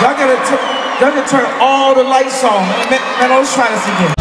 Y'all gotta, y'all gotta turn all the lights on. Man, man, let's try this again.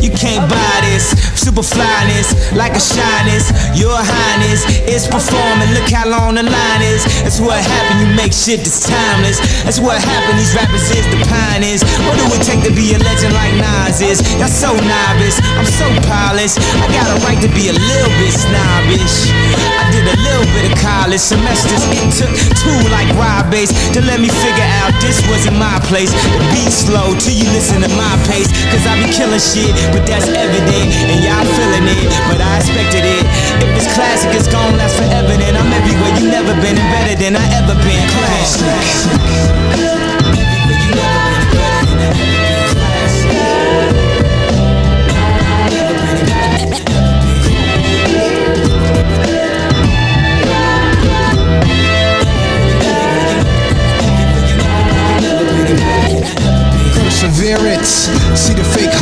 You can't buy this super flyness like a shyness. Your highness is performing. Look how long the line is. That's what happened. You make shit that's timeless. That's what happened. These rappers is the pioneers. What do it take to be a legend like Is? Y'all so novice. I'm so polished. I got a right to be a little bit snobbish. I did a little bit of college semesters. It took two like Rob Base to let me figure out this wasn't my place. Beat slow till you listen to my pace. Cause I be killing shit, but that's evident.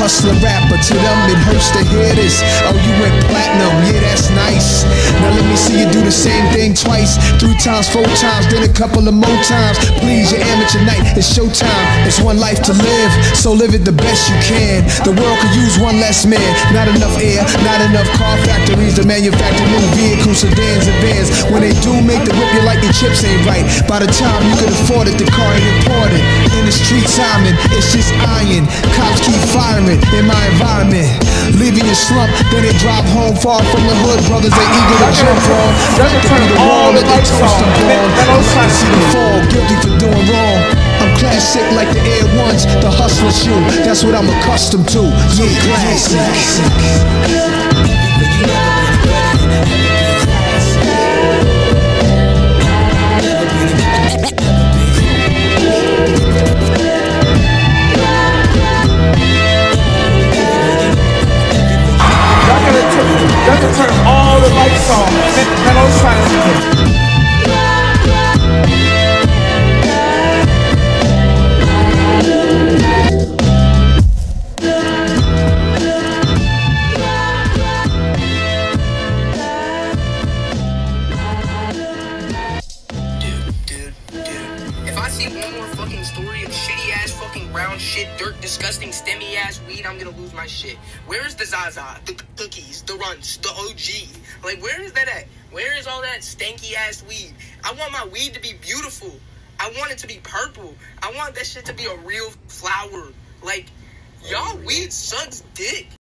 Hustler rapper. To them, it hurts to hear this. Oh, you went platinum. Yeah, that's nice. Now see you do the same thing twice. Three times, four times, then a couple of more times. Please, your amateur night. It's showtime. It's one life to live. So live it the best you can. The world could use one less man. Not enough air, not enough car factories to manufacture new vehicles, sedans, and vans. When they do make the whip, you like your chips ain't right. By the time you could afford it, the car ain't important. In the street timing, it's just iron. Cops keep firing in my environment. Leaving your slump, then they drop home far from the hood. Brothers they eager to jump on. y'all Like turn be the all wall that they toast on. them Man, on. man, let's try I see the fall, guilty for doing wrong. I'm classic like the Air Ones, the hustler shoe. That's what I'm accustomed to. Yeah, classic. See one more fucking story of shitty ass fucking brown shit, dirt, disgusting, stemmy ass weed, I'm gonna lose my shit. Where is the Zaza, the cookies, the runts, the OG? Like, where is that at? Where is all that stanky ass weed? I want my weed to be beautiful. I want it to be purple. I want that shit to be a real flower. Like, y'all oh, weed sucks dick.